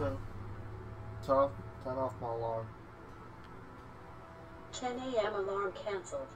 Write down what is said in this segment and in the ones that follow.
Alexa, turn off, turn off my alarm. 10 a.m. alarm canceled.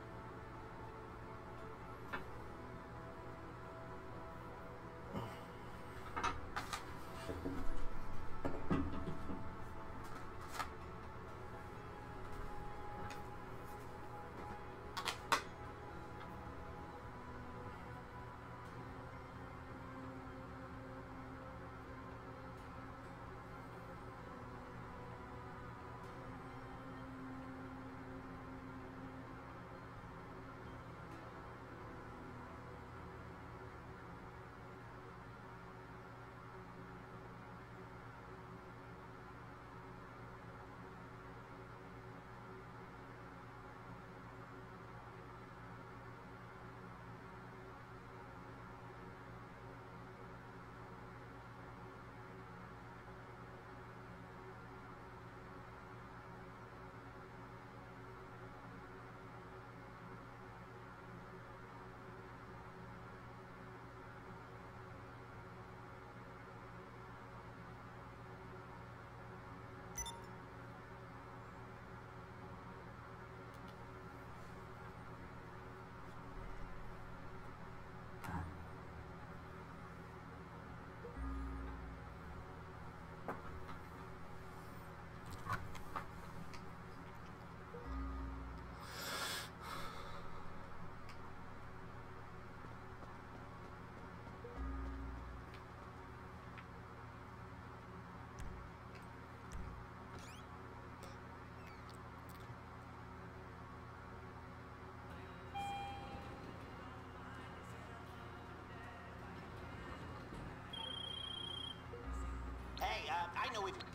Hey, uh, I know we've...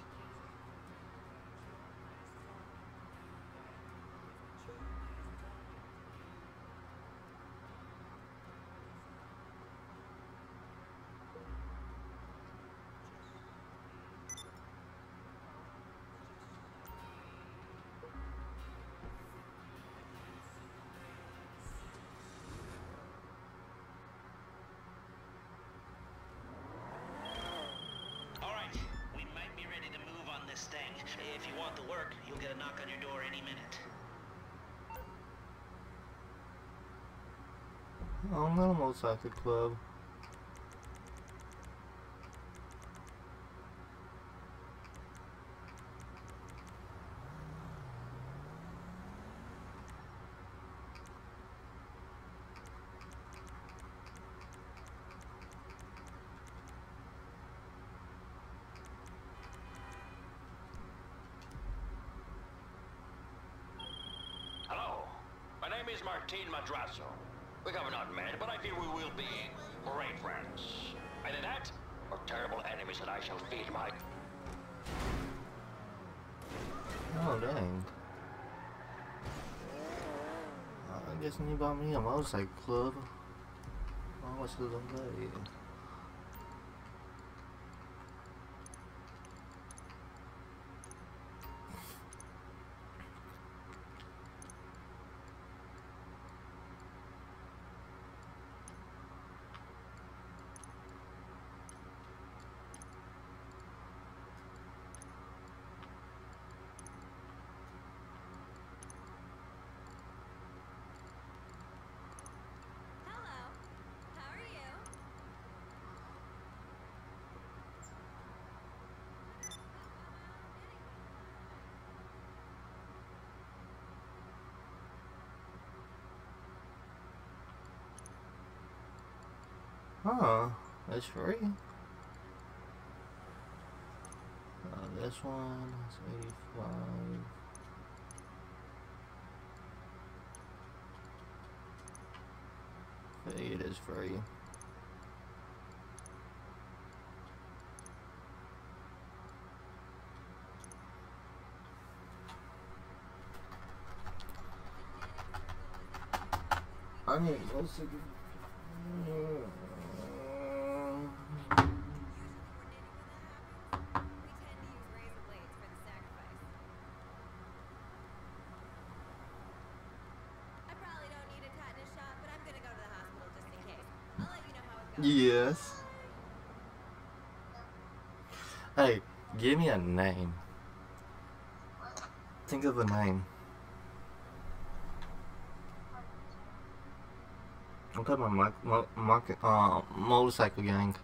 this thing. If you want the work, you'll get a knock on your door any minute. Oh, not a motorcycle club. Hello, my name is Martin Madrazo. We have not met, but I feel we will be great friends. Either that, or terrible enemies that I shall feed my... Oh, dang. Uh, I guess you bought me a motorcycle club. How much does it pay? Hello. How are you? Huh, that's free. Uh, this one is 85. It is free. I need to go see. We tend to use razor blades for the sacrifice. I probably don't need a tetanus shot, but I'm gonna go to the hospital just in case. I'll let you know how it goes. Yes. Hey, Give me a name. Think of a name. I'm talking about mo- mo- market, uh, motorcycle gang.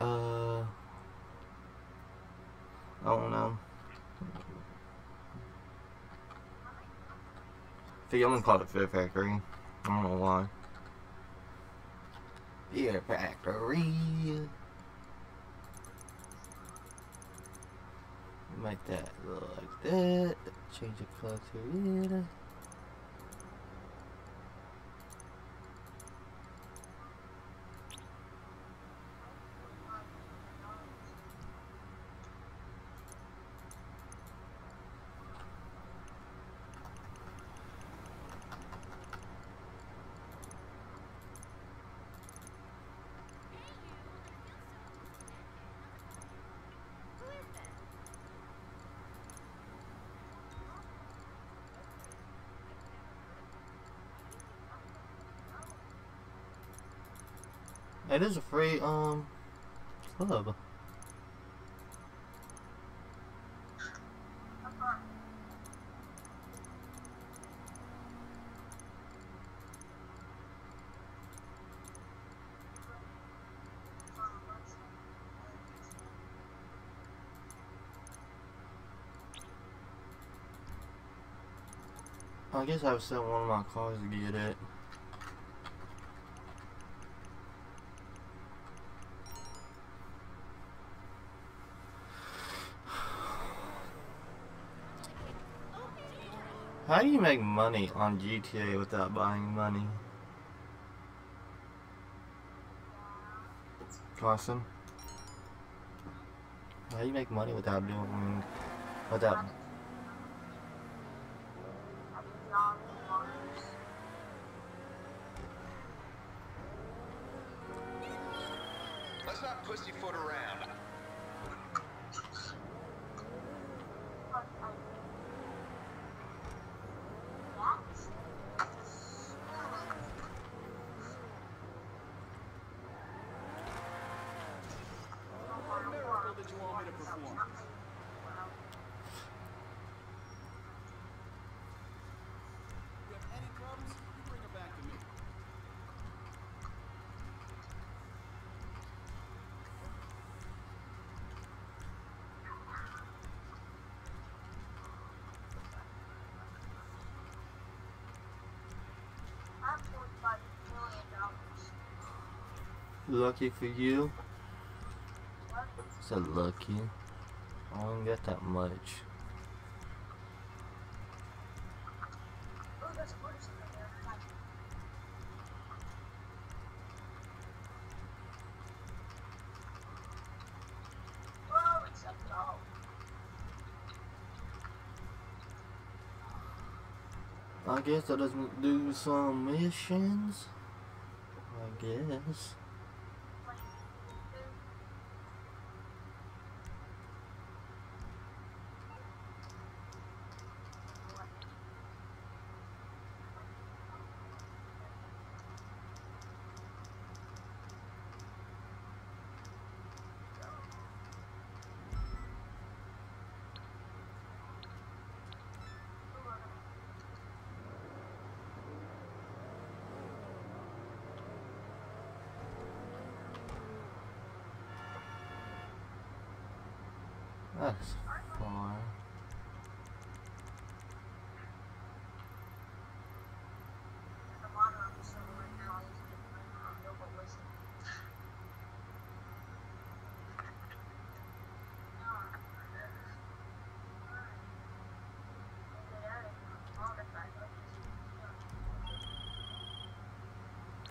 Uh, I don't know. I think I'm gonna call it Fear Factory. I don't know why. Fear Factory. Make that look like that. Change the color to it. It is a free um club. I guess I've sent one of my cars to get it. How do you make money on GTA without buying money? Carson? How do you make money without doing without Let's not pussyfoot around. What miracle did you want me to perform? You have any problems? You bring them back to me. Lucky for you? So lucky. I don't get that much. I guess I doesn't do some missions. I guess. That's far.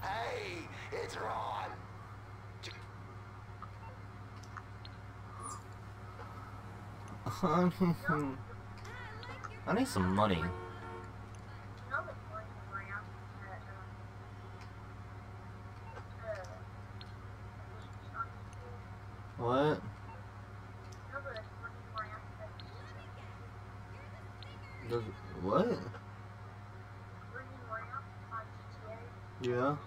Hey, it's Ron. I need some money. What? Does what? Yeah.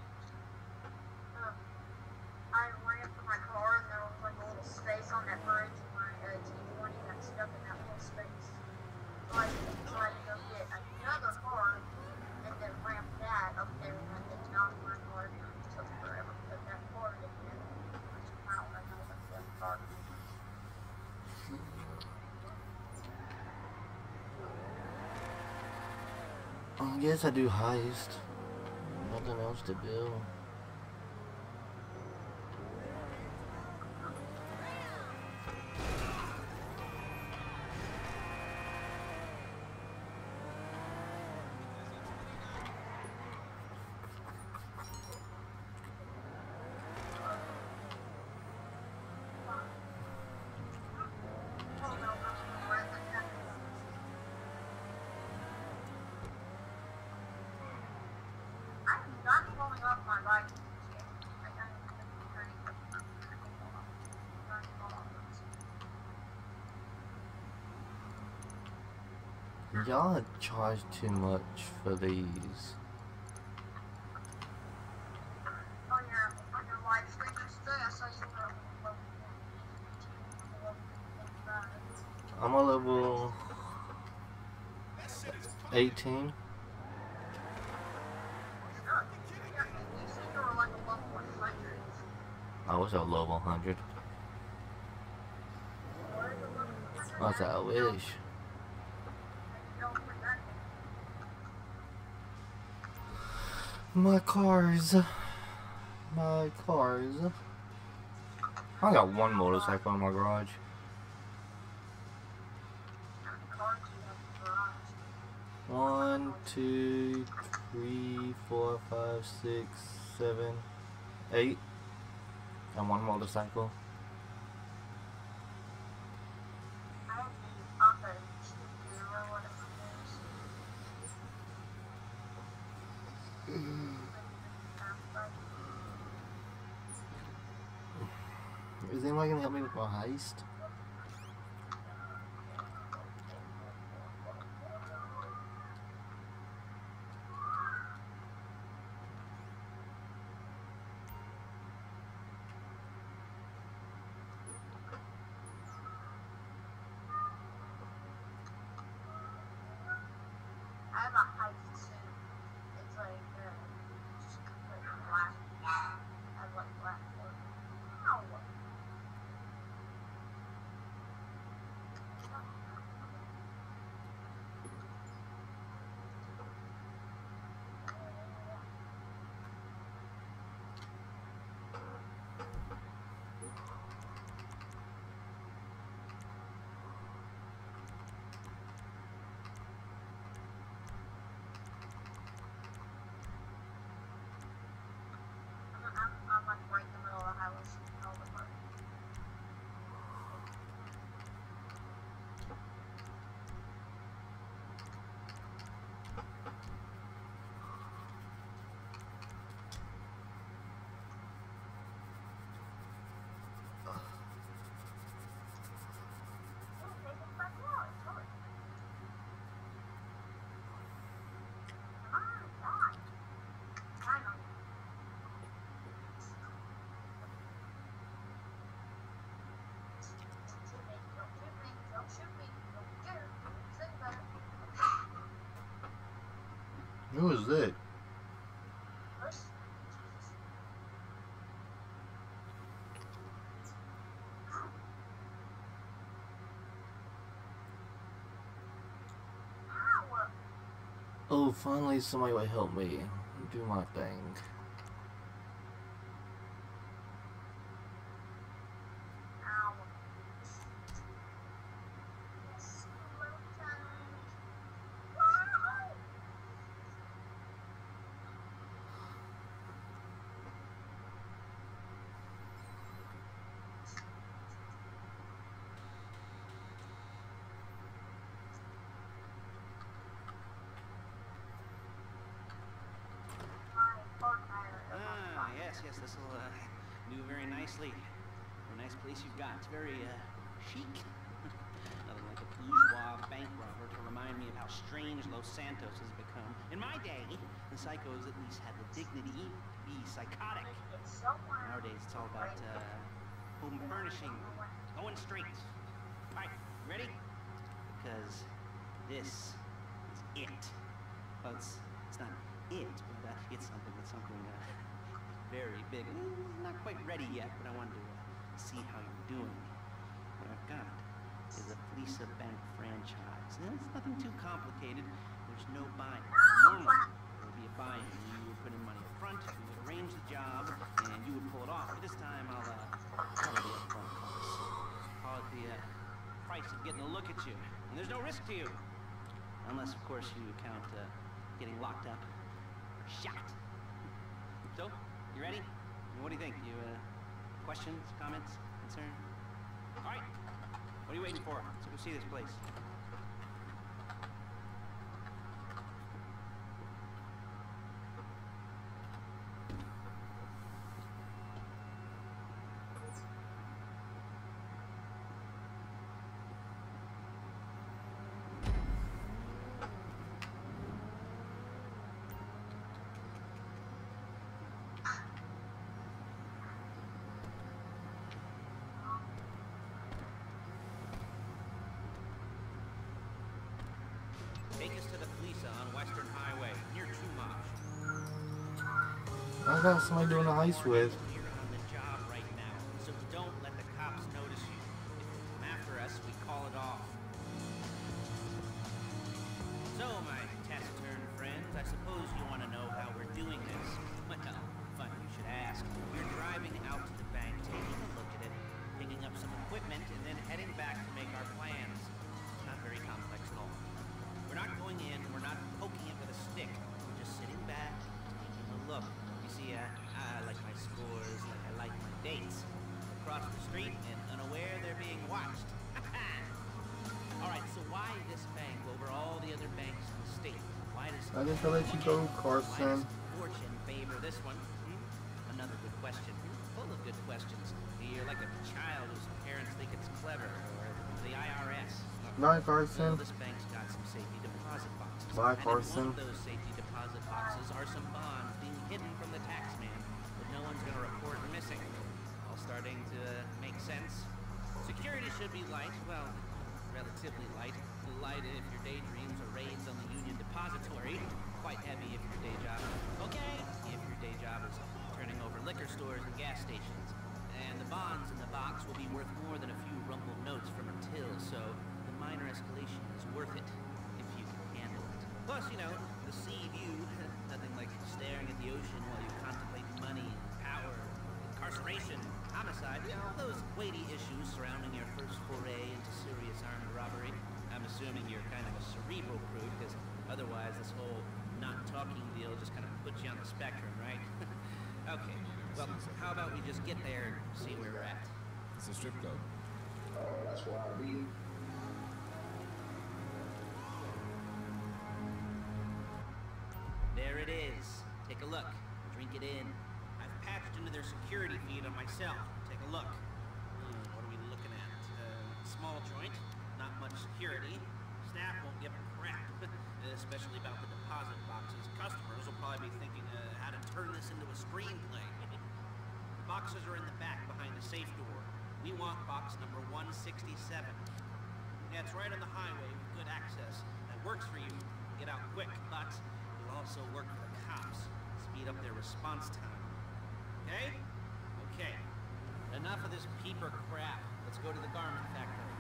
Guess I do heist. Nothing else to do. Y'all charge too much for these. I'm a level 18. I was at level 100. I was I wish. My cars. My cars. I got one motorcycle in my garage. One, two, three, four, five, six, seven, eight. And one motorcycle. Is anybody gonna help me with my heist? I have a heist suit. It's like, uh, just like black. I have like black. Ow. I'm, I'm, I'm like right in the middle of the house. all the time. Oh, take it back out. Tell it. Come on, die. I know. Shoot me, don't shoot me, don't shoot me, don't get her, say better. Who is that? Oh, finally somebody will help me do my thing. Ow. Slow time. Wow! My partner. Ah, yes, yes, this will uh, do very nicely. What a nice place you've got. It's very uh, chic. Nothing like a bourgeois bank robber to remind me of how strange Los Santos has become. In my day, the psychos at least had the dignity to be psychotic. Nowadays, it's all about uh, home furnishing, going straight. All right, ready? Because this is it. Well, it's, it's not it, but uh, it's something. It's something uh, very big. Not quite ready yet, but I wanted to uh, see how you're doing. What I've got is a Fleeca Bank franchise. And it's nothing too complicated. there's no buying. Normally, there would be a buy-in. You would put in money up front, we would arrange the job, and you would pull it off. But this time, I'll uh, cover the upfront costs. Call it the uh, price of getting a look at you. And there's no risk to you. Unless, of course, you count uh, getting locked up or shot. So, you ready? What do you think? You, uh, questions, comments, concern? All right. What are you waiting for? Let's go see this place. I got somebody doing a heist with. The right now, so don't let the cops notice you. If you come after us, we call it off. I think I'll let you go, Carson. fortune favor this one? Hmm? Another good question. Full of good questions. You're like a child whose parents think it's clever, or the IRS. Bye, Well, Carson. this bank's got some safety deposit boxes. Bye, and in Carson. one of those safety deposit boxes are some bonds being hidden from the tax man that no one's going to report missing. All starting to make sense. Security should be light, well, relatively light. If your daydreams are raids on the Union Depository. Quite heavy if your day job. Okay, if your day job is turning over liquor stores and gas stations. And the bonds in the box will be worth more than a few rumpled notes from a till, so the minor escalation is worth it if you can handle it. Plus, you know, the sea view, nothing like staring at the ocean while you contemplate money, power, incarceration, homicide, you know, all those weighty issues surrounding your first foray into serious armed robbery. I'm assuming you're kind of a cerebral prude, because otherwise this whole not talking deal just kind of puts you on the spectrum, right? okay, well, how about we just get there and see where we're at? It's a strip club. That's where I'll be. There it is. Take a look. Drink it in. I've patched into their security feed on myself. Take a look. Hmm, what are we looking at? Uh, small joint, not security. Staff won't give a crap, especially about the deposit boxes. Customers will probably be thinking uh, how to turn this into a screenplay. the boxes are in the back behind the safe door. We want box number 167. Yeah, it's right on the highway with good access. That works for you. Get out quick, but it'll also work for the cops. Speed up their response time. Okay? Okay. Enough of this peeper crap. Let's go to the garment factory.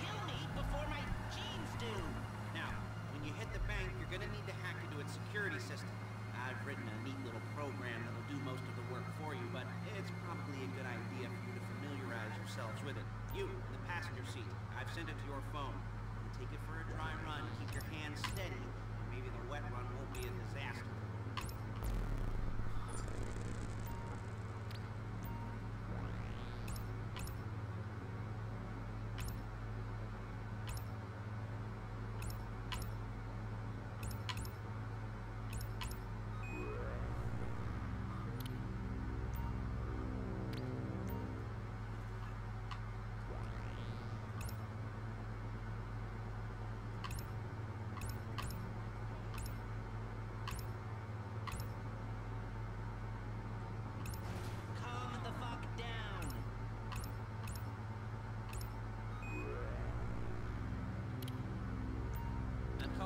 Kill me before my jeans do. Now, when you hit the bank, you're gonna need to hack into its security system. I've written a neat little program that'll do most of the work for you, but it's probably a good idea for you to familiarize yourselves with it. You, in the passenger seat, I've sent it to your phone. Take it for a dry run, keep your hands steady, and maybe the wet run won't be a disaster.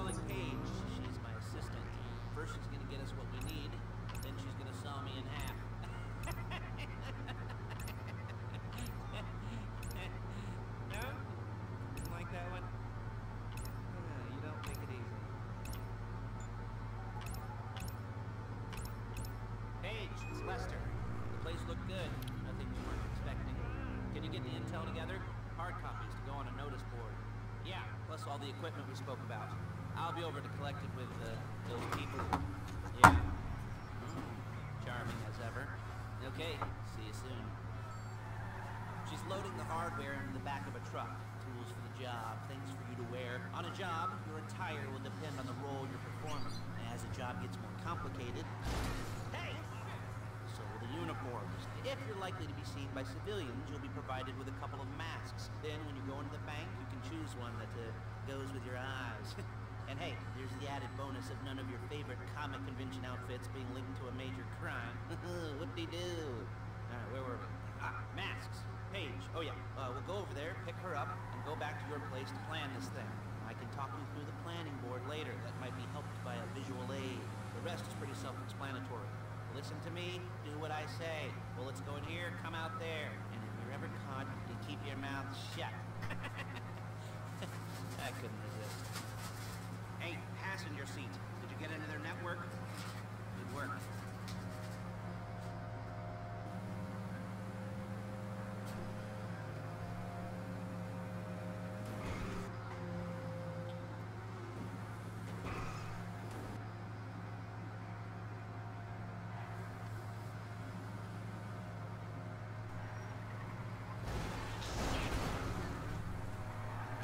Carolyn Paige. She's my assistant. First she's gonna get us what we need, then she's gonna saw me in half. no? Didn't like that one? Yeah, you don't make it easy. Paige, it's Lester. The place looked good. Nothing we weren't expecting. Can you get the intel together? Hard copies to go on a notice board. Yeah, plus all the equipment we spoke about. Be over to collect it with uh, those people. Yeah. Mm, charming as ever. Okay, see you soon. She's loading the hardware into the back of a truck. Tools for the job, things for you to wear. On a job, your attire will depend on the role you're performing. As the job gets more complicated, hey! So will the uniforms. If you're likely to be seen by civilians, you'll be provided with a couple of masks. Then, when you go into the bank, you can choose one that uh, goes with your eyes. and hey, there's the added bonus of none of your favorite comic convention outfits being linked to a major crime. Whoop-de-doo. All right, where were we? Ah, masks. Paige. Oh yeah. Uh, we'll go over there, pick her up, and go back to your place to plan this thing. I can talk you through the planning board later. That might be helped by a visual aid. The rest is pretty self-explanatory. Listen to me, do what I say. Bullets go in here, come out there. And if you're ever caught, you keep your mouth shut. I couldn't seat. Did you get into their network? Good work.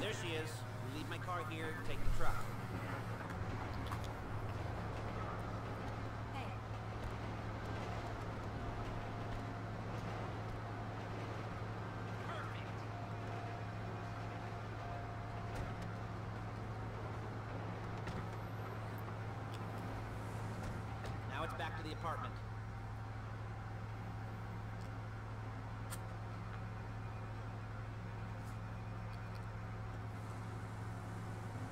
There she is. Leave my car here, take the truck. Hey, Perfect. Now it's back to the apartment.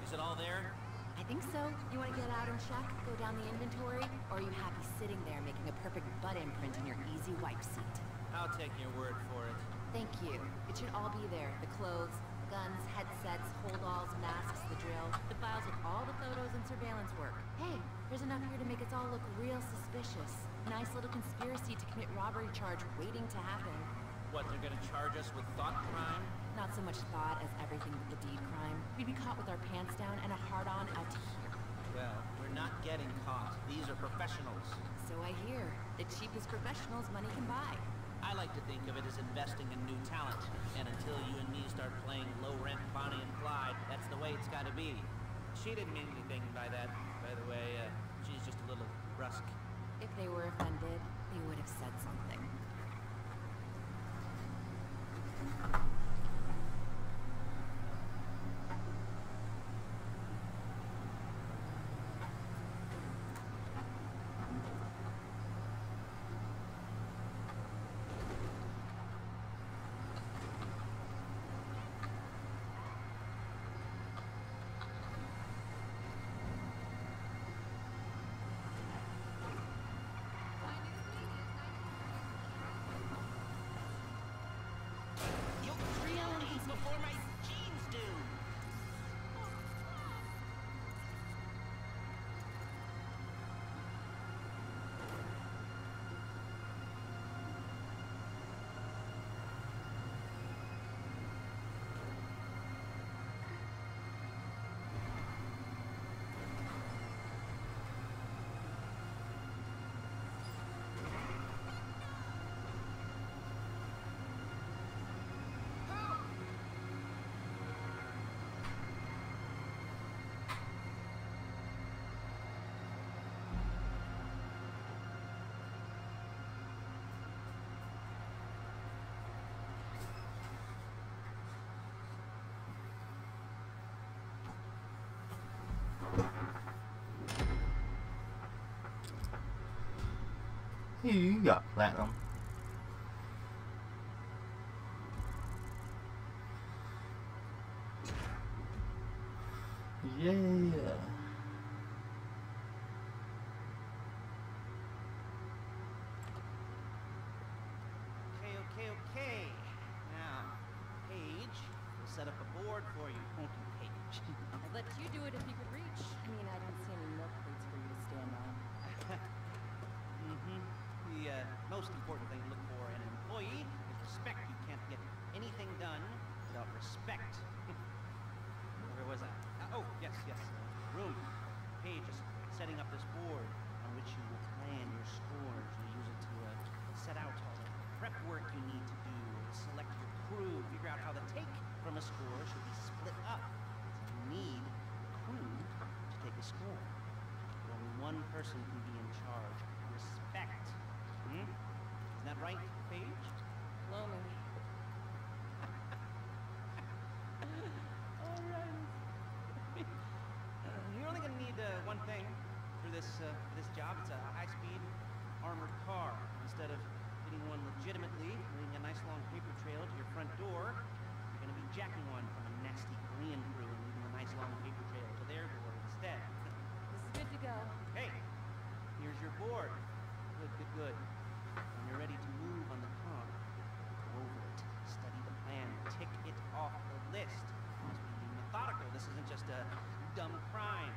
Is it all there? I think so. You want to get out and check? Go down the inventory? Or are you happy sitting there making a perfect butt imprint in your easy wipe seat? I'll take your word for it. Thank you. It should all be there. The clothes, guns, headsets, holdalls, masks, the drill, the files with all the photos and surveillance work. Hey, there's enough here to make us all look real suspicious. Nice little conspiracy to commit robbery charge waiting to happen. What, they're gonna charge us with thought crime? Not so much thought as everything but the deed crime. We'd be caught with our pants down and a hard-on out to here. Well, we're not getting caught. These are professionals. So I hear. The cheapest professionals money can buy. I like to think of it as investing in new talent. And until you and me start playing low-rent Bonnie and Clyde, that's the way it's gotta be. She didn't mean anything by that, by the way. Uh, she's just a little brusque. If they were offended, they would have said something. You'll before my You got platinum. dumb crime.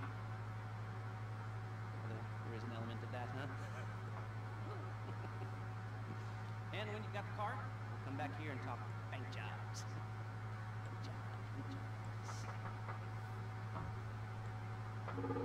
There is an element of that, huh? and when you got the car, we'll come back here and talk bank jobs. bank jobs. Bank jobs.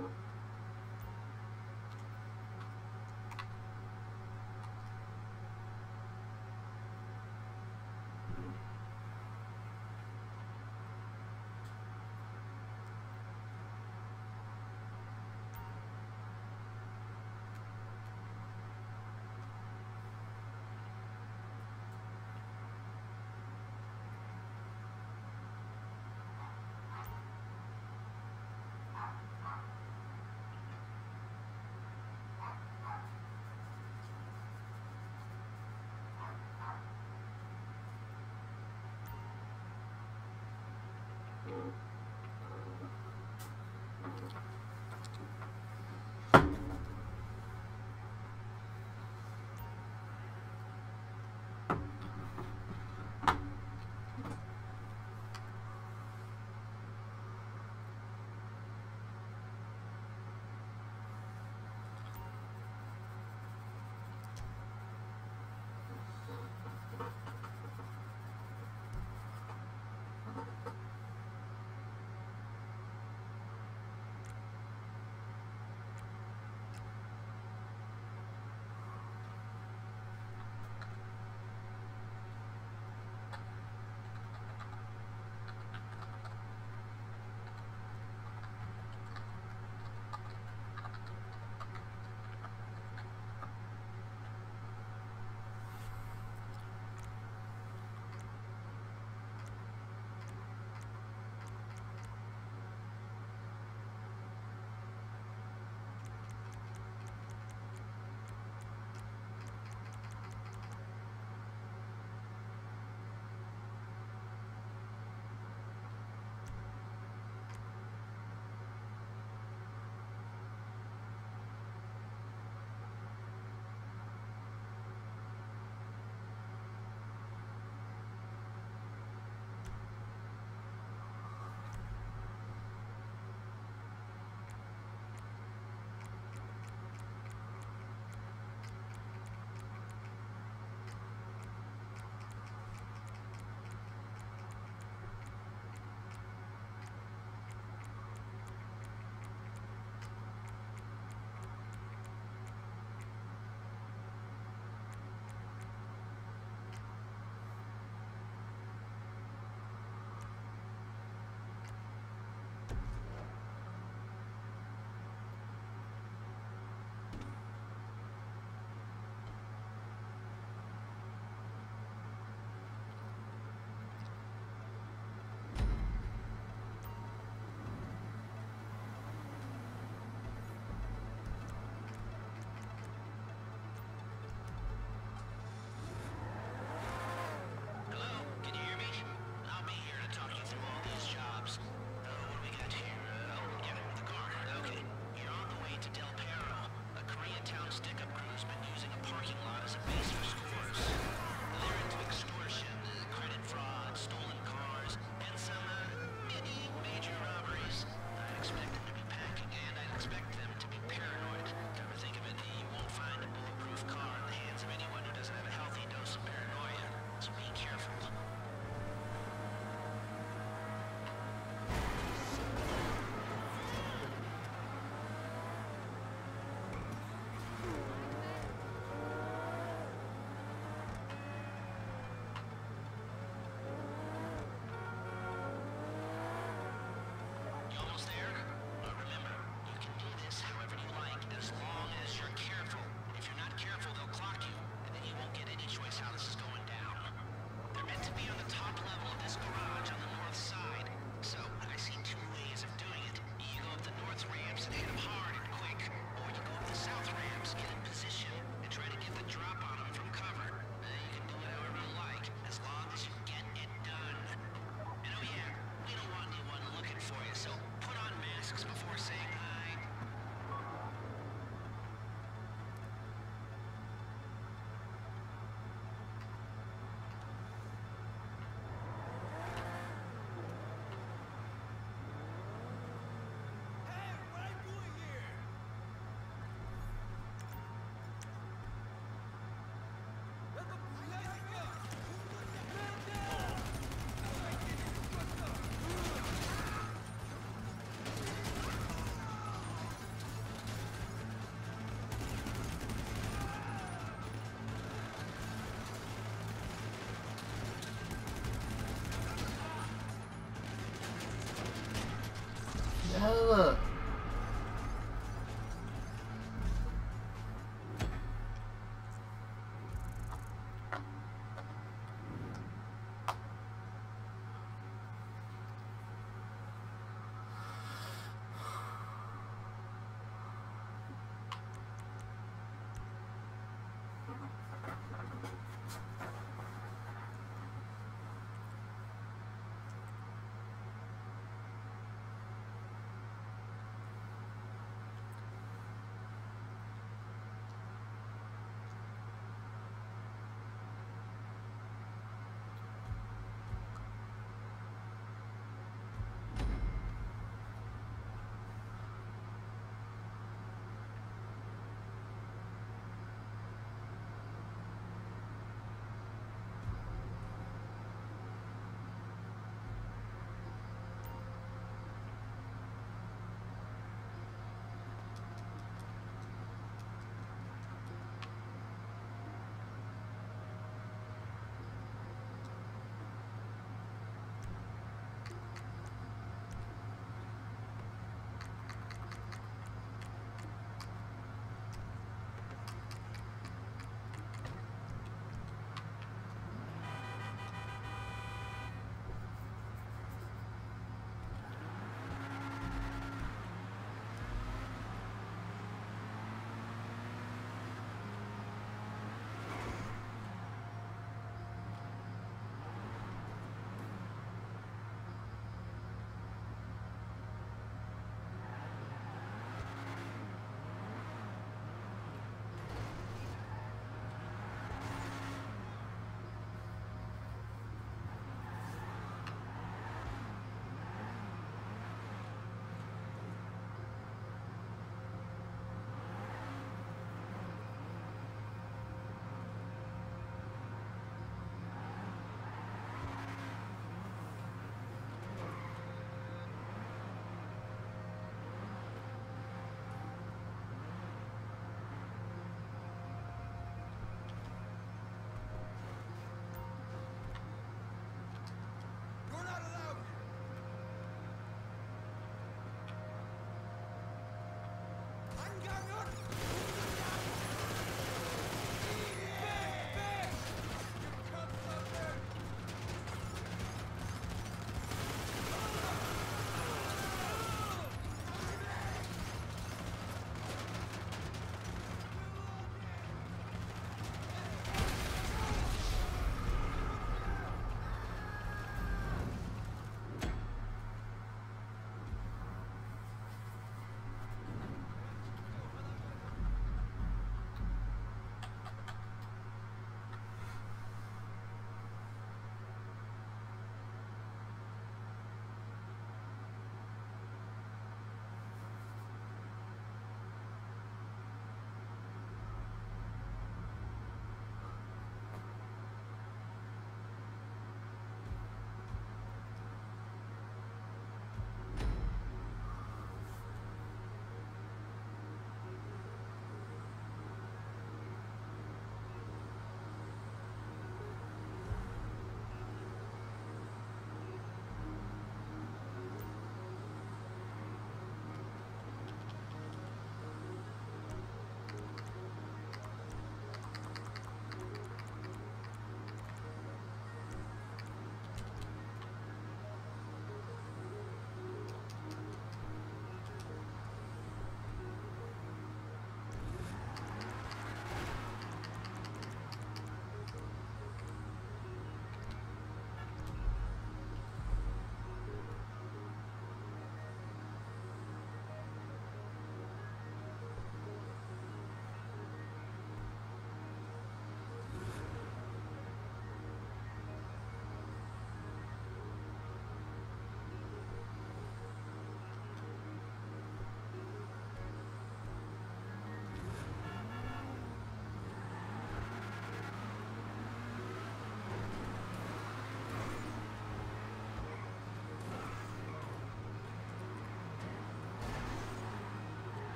The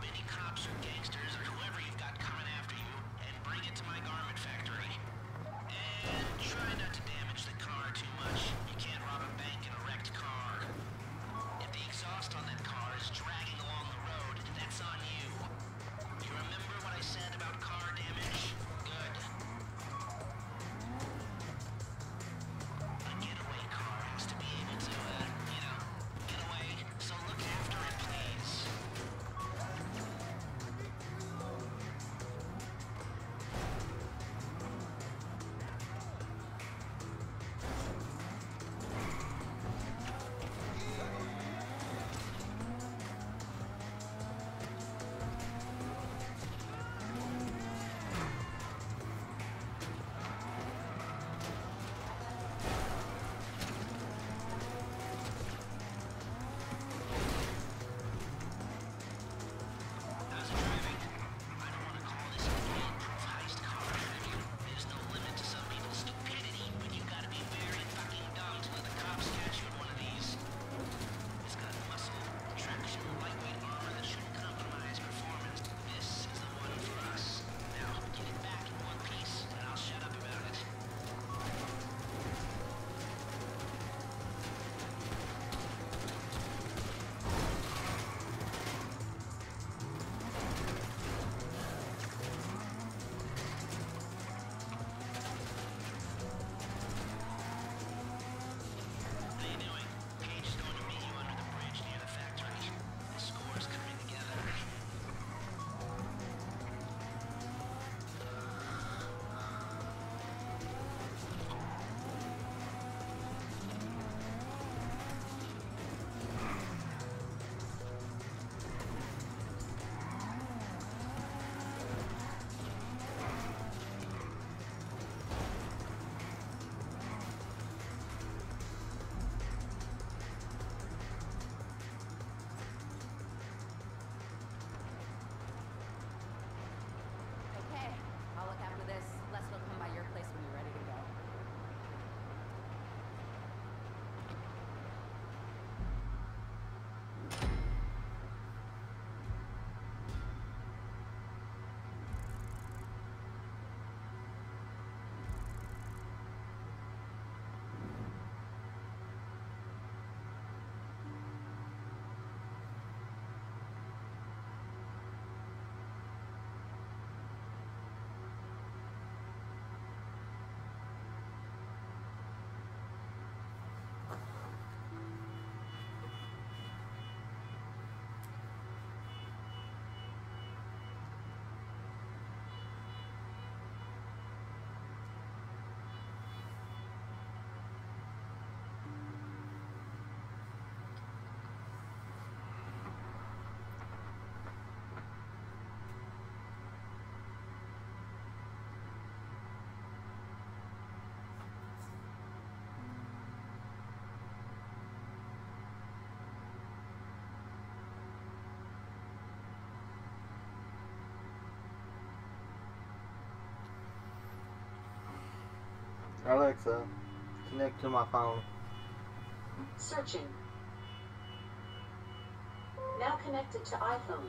many cops are Alexa, connect to my phone. Searching. Now connected to iPhone.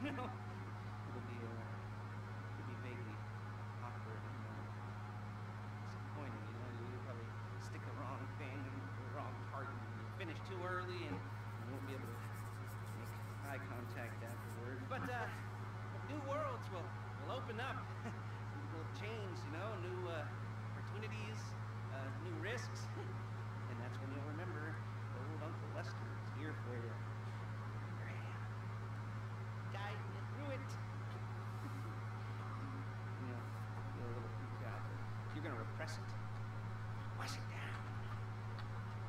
you know, it'll be uh, it'll be vaguely awkward and uh, disappointing. You know, you probably stick the wrong thing in the wrong part, and you finish too early, and you won't be able to make eye contact afterward. But uh, new worlds will will open up. will change. You know, new uh, opportunities, uh, new risks, and that's when you'll remember old Uncle Lester is here for you. Guiding you through it. you know, you're a little freaked out, but you're gonna repress it. Wash it down.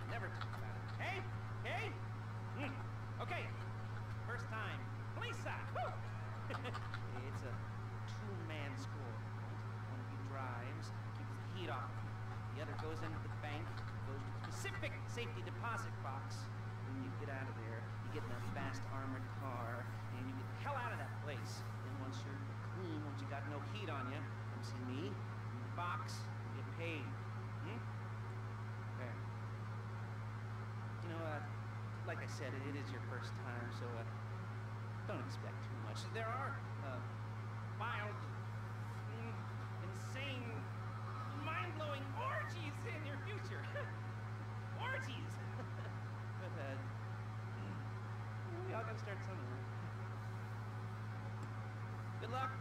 Never talk about it. Hey, hey. Mm. Okay. First time. Lisa. It's a two-man score. One of you drives, keeps the heat off. The other goes into the bank, goes to the specific safety deposit box. When you get out of there, you get in that fast armored car, and you get the hell out of that place. Then once you're clean, once you got no heat on you, come see me in the box, paid. Hmm? Okay. You know, uh, like I said, it, is your first time, so uh, don't expect too much. There are uh, wild, mm, insane, mind-blowing orgies in your future. orgies. but uh, mm, we all gotta start somewhere. Good luck.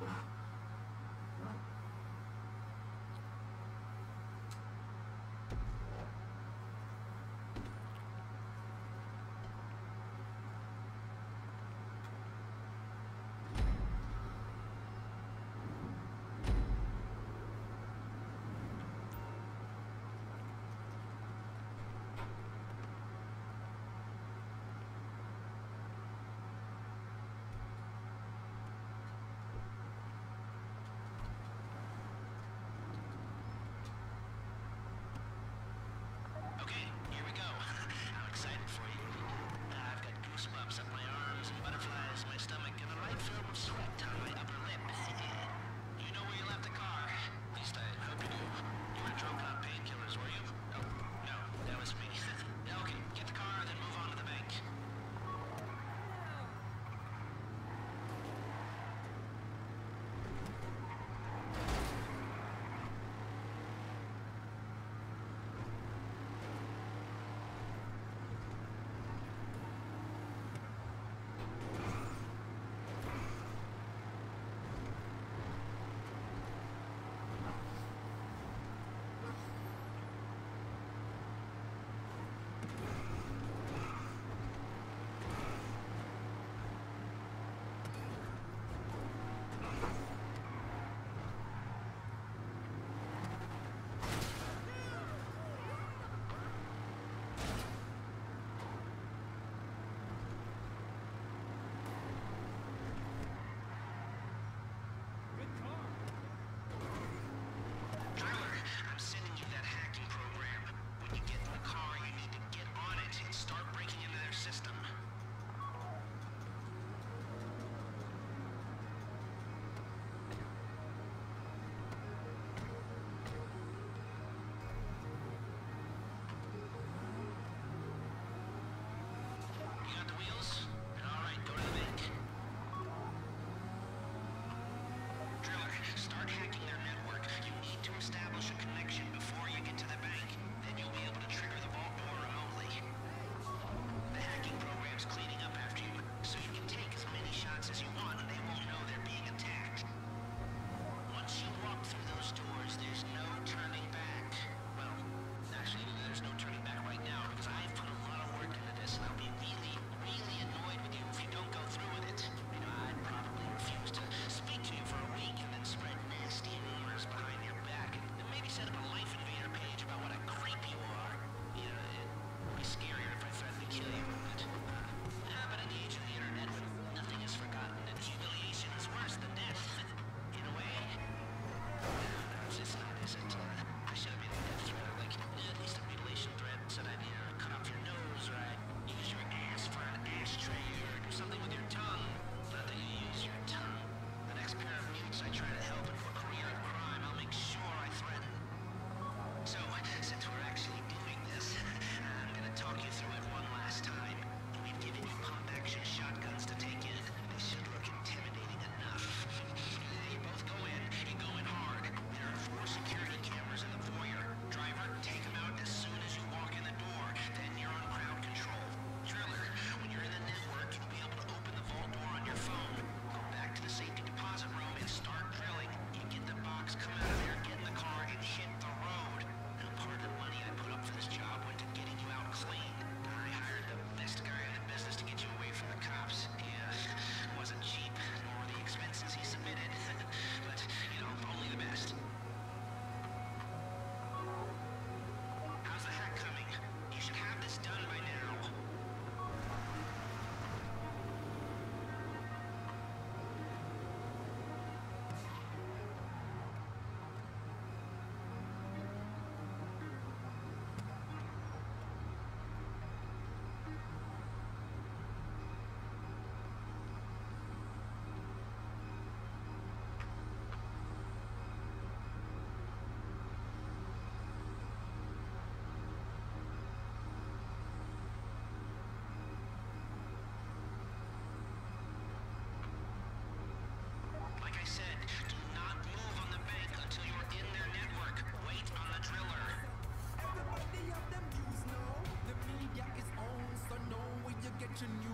alaikum. to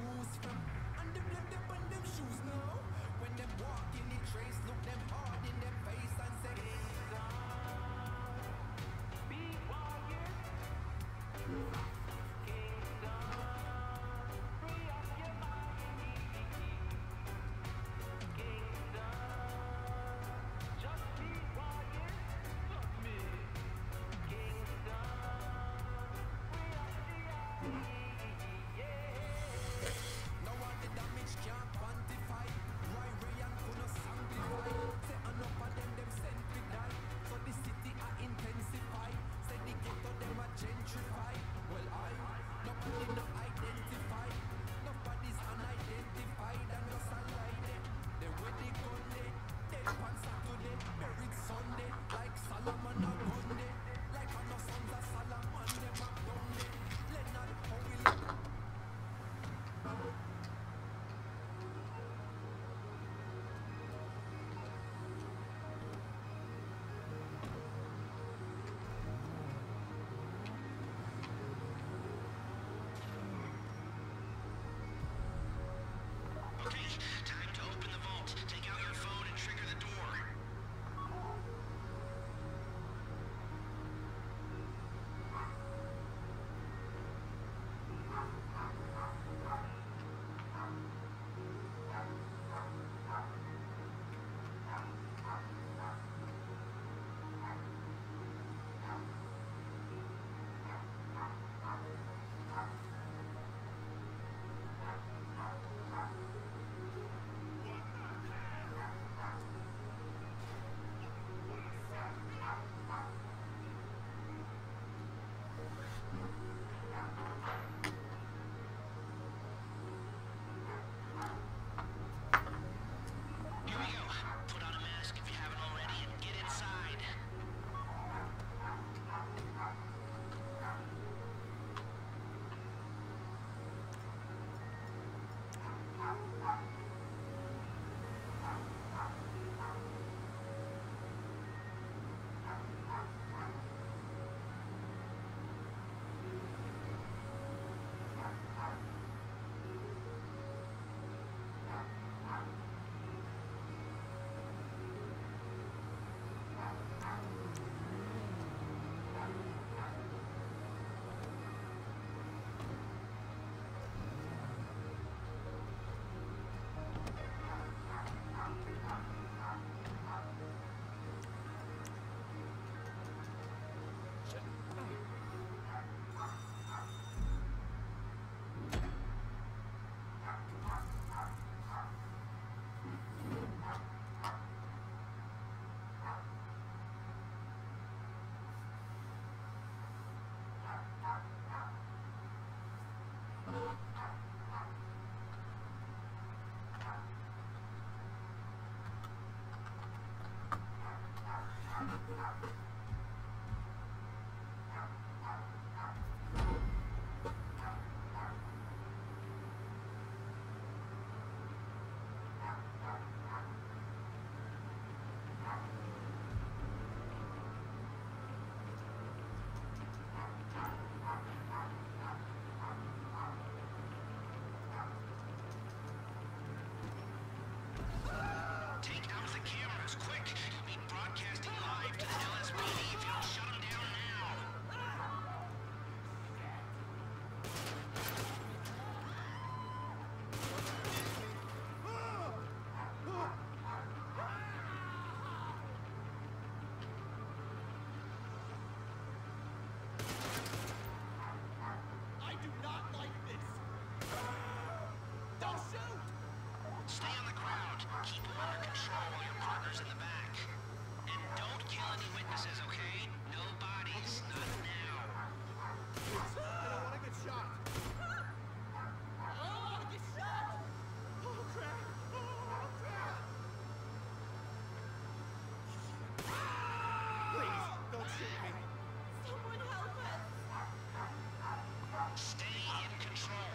Stay in control.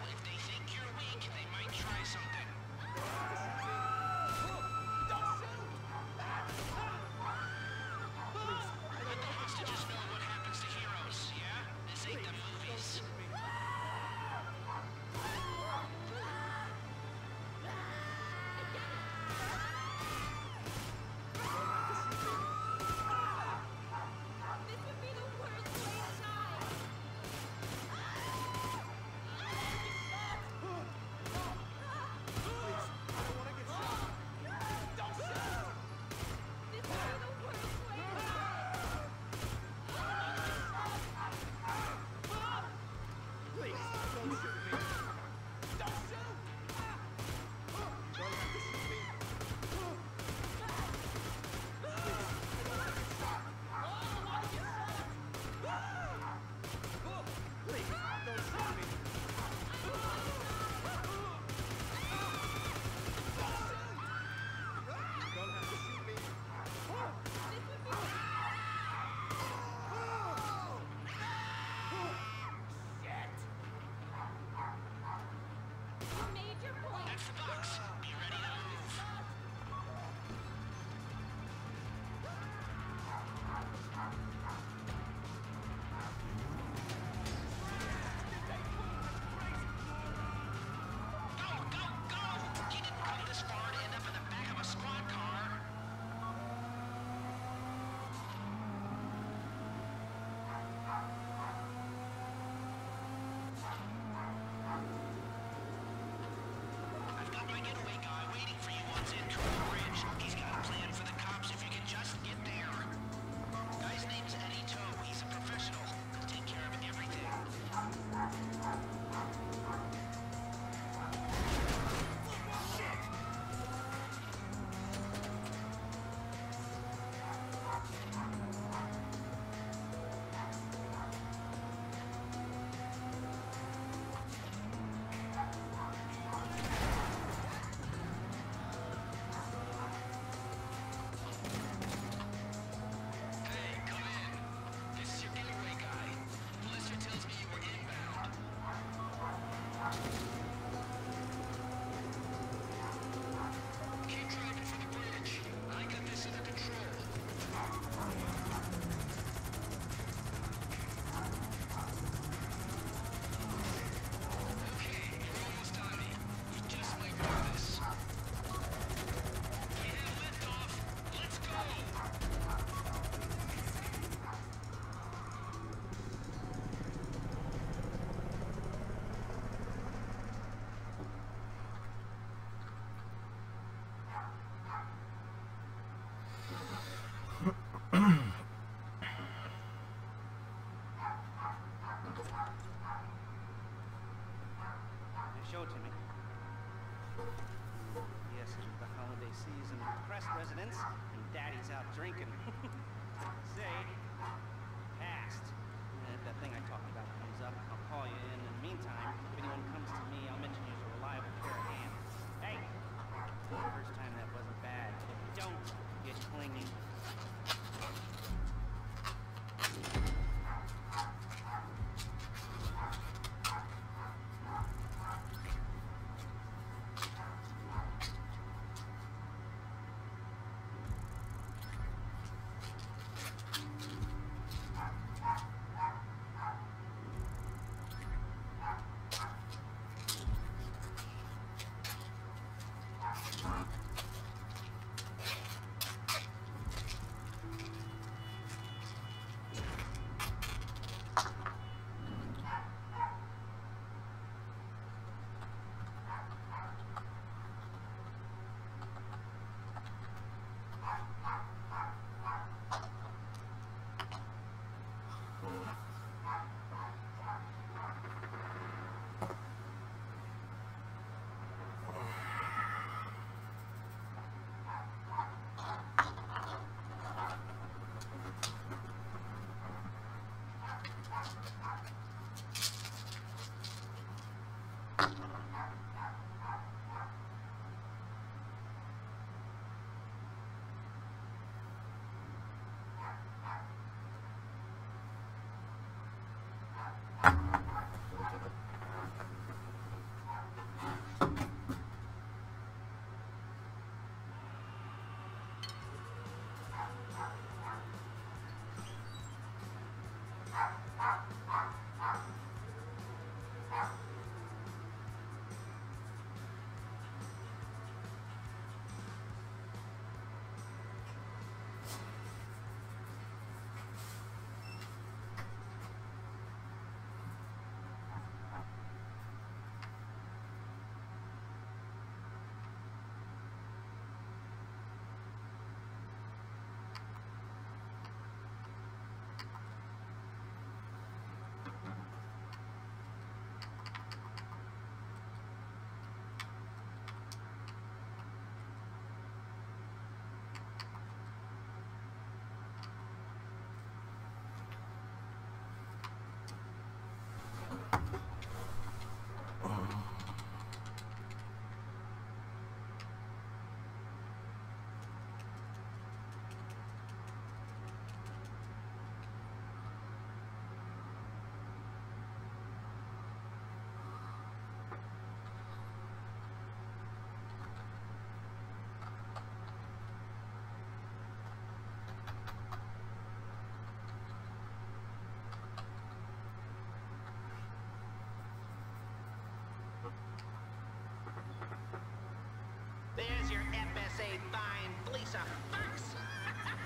FSA fine fleece of fucks.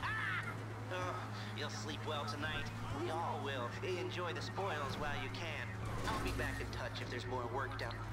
oh, you'll sleep well tonight. We all will. Enjoy the spoils while you can. I'll be back in touch if there's more work done.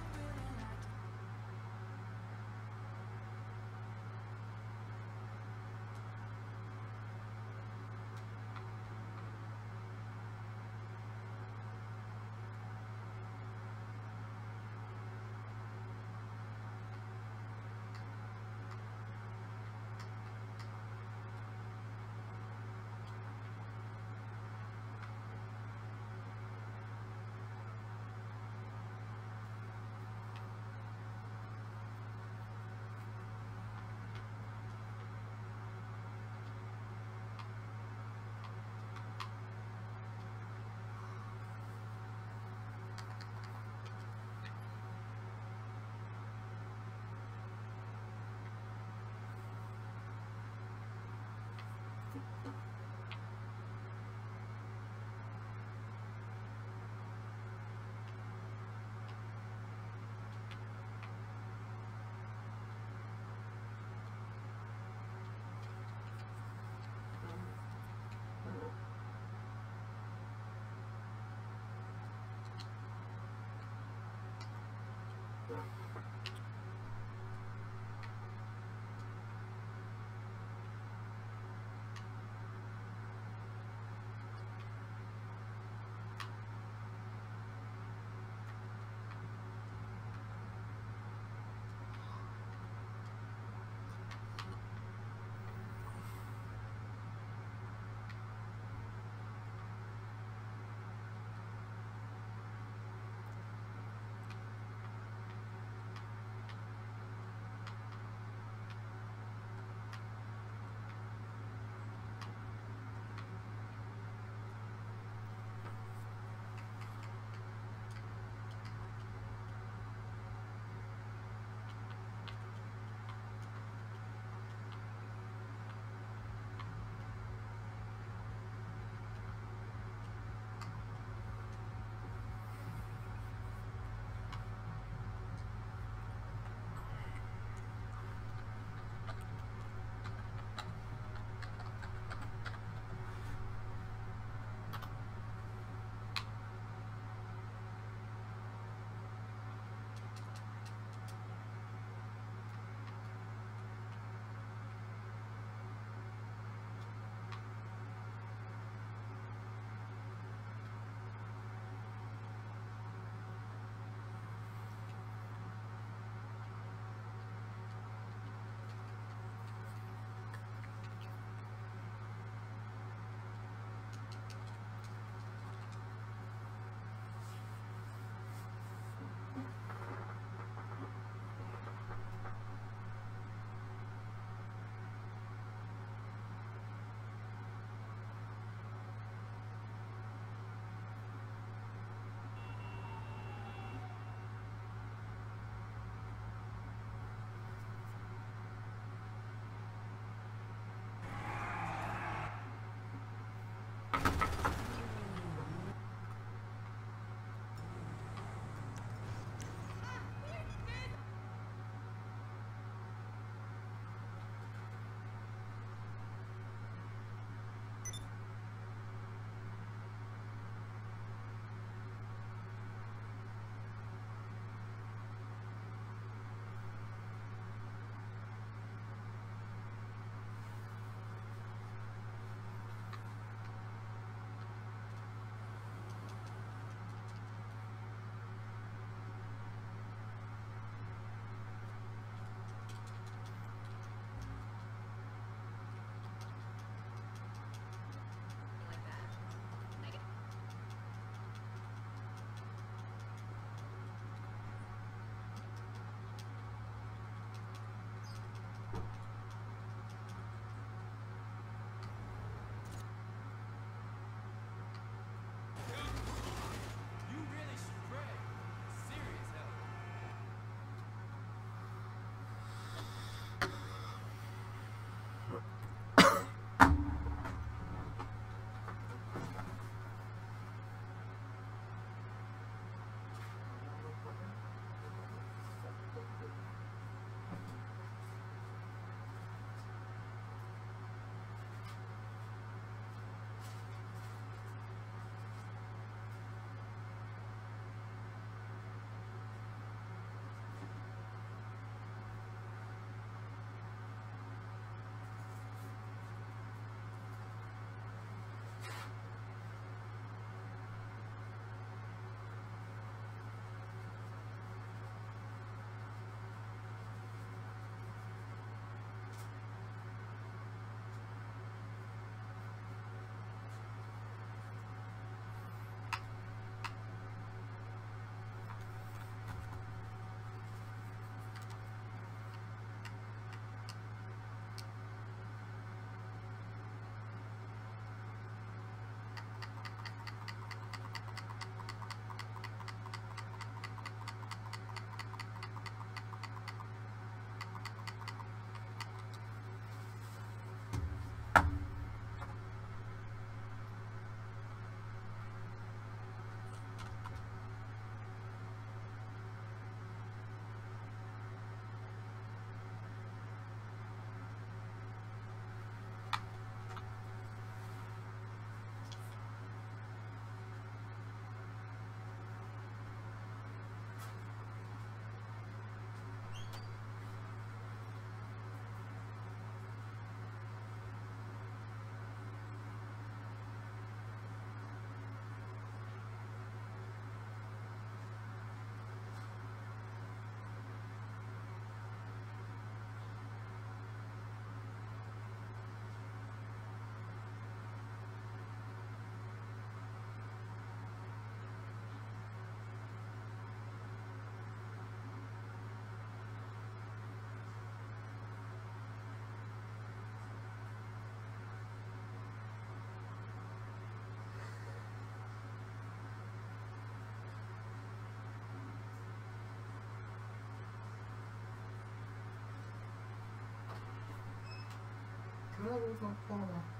Where's my camera? Gonna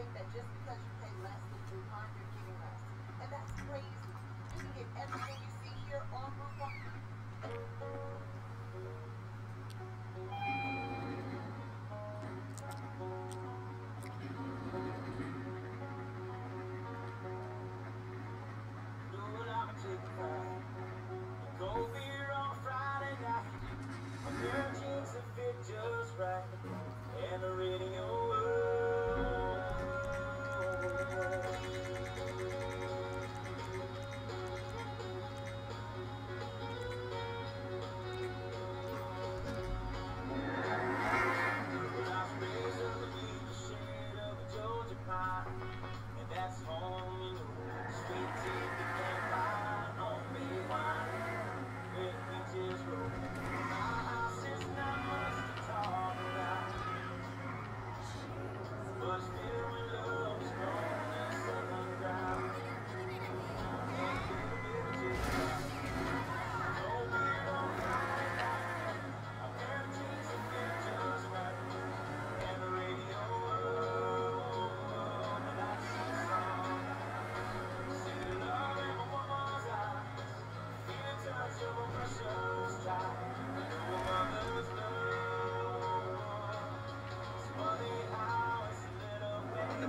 think that just because you pay less than Groupon, you're getting less. And that's crazy. You can get everything you see here on Groupon.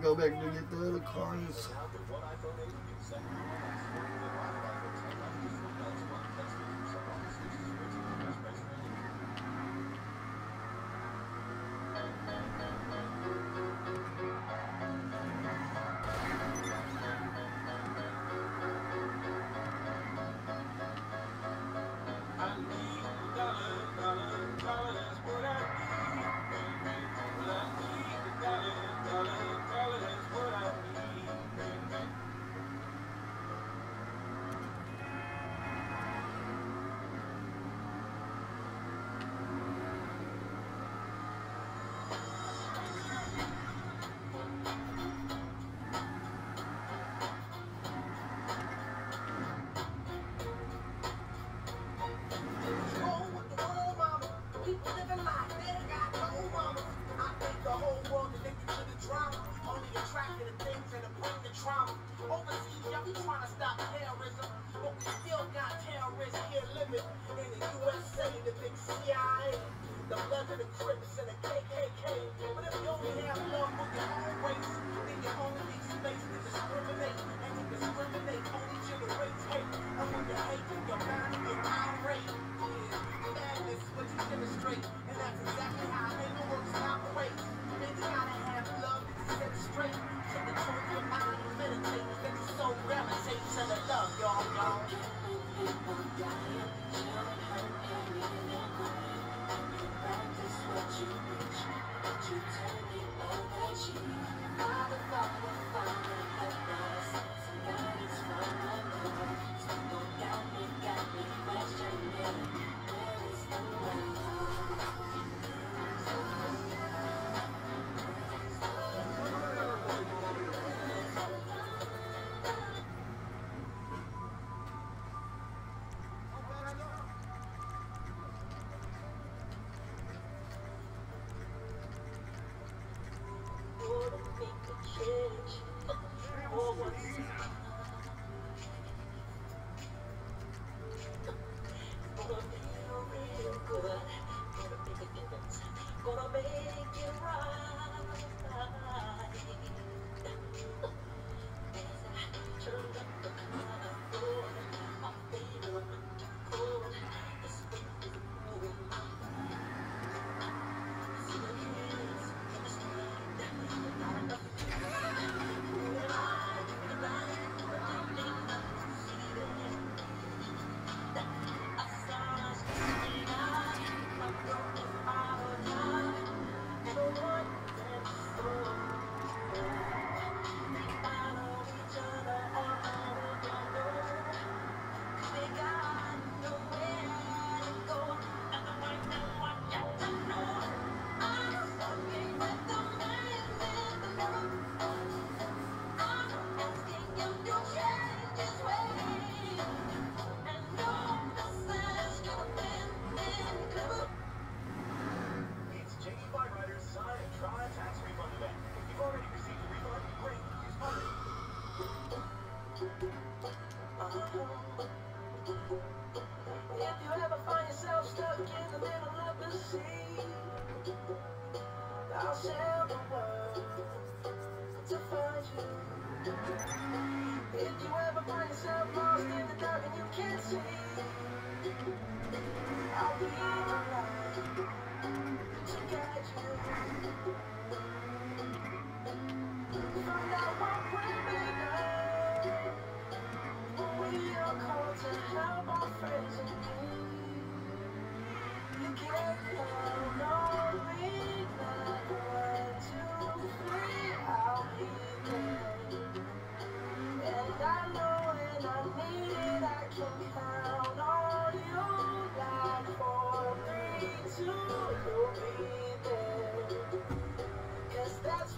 go back and get the other cars.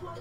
'Cause